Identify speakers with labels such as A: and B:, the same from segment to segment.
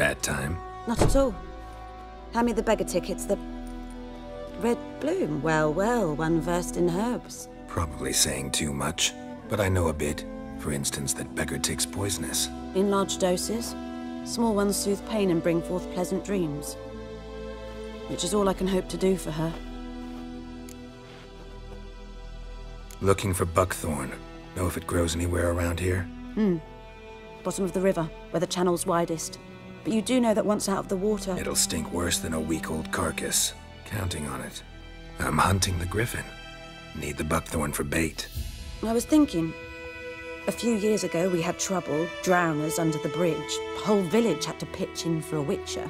A: Bad time?
B: Not at all. Hand me the beggar tickets, the... Red bloom. Well, well, one versed in herbs.
A: Probably saying too much, but I know a bit. For instance, that beggar tick's poisonous.
B: In large doses. Small ones soothe pain and bring forth pleasant dreams. Which is all I can hope to do for her.
A: Looking for buckthorn. Know if it grows anywhere around here?
B: Hmm. Bottom of the river, where the channel's widest. But you do know that once out of the water...
A: It'll stink worse than a week-old carcass. Counting on it. I'm hunting the griffin. Need the buckthorn for bait.
B: I was thinking... A few years ago, we had trouble, drowners under the bridge. The whole village had to pitch in for a witcher.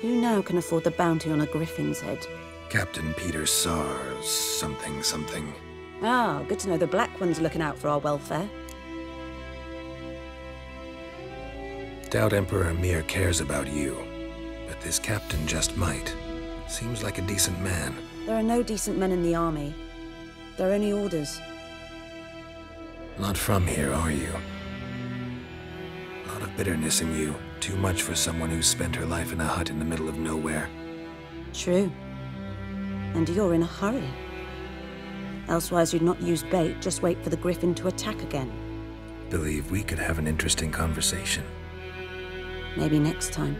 B: Who now can afford the bounty on a griffin's head?
A: Captain Peter Saar, something something.
B: Ah, good to know the Black One's looking out for our welfare.
A: Doubt Emperor Emhyr cares about you, but this captain just might. Seems like a decent man.
B: There are no decent men in the army. There are only orders.
A: Not from here, are you? A lot of bitterness in you. Too much for someone who's spent her life in a hut in the middle of nowhere.
B: True. And you're in a hurry. Elsewise you'd not use bait, just wait for the griffin to attack again.
A: Believe we could have an interesting conversation.
B: Maybe next time.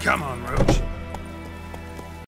B: Come on, Roach.